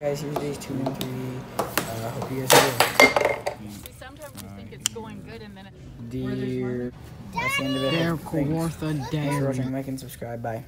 Guys, here's days two and three. Uh, hope you guys are. Sometimes you think it's going good and then Dear, that's the end of it. Dare Kawartha Thanks for watching. Like and subscribe. Bye.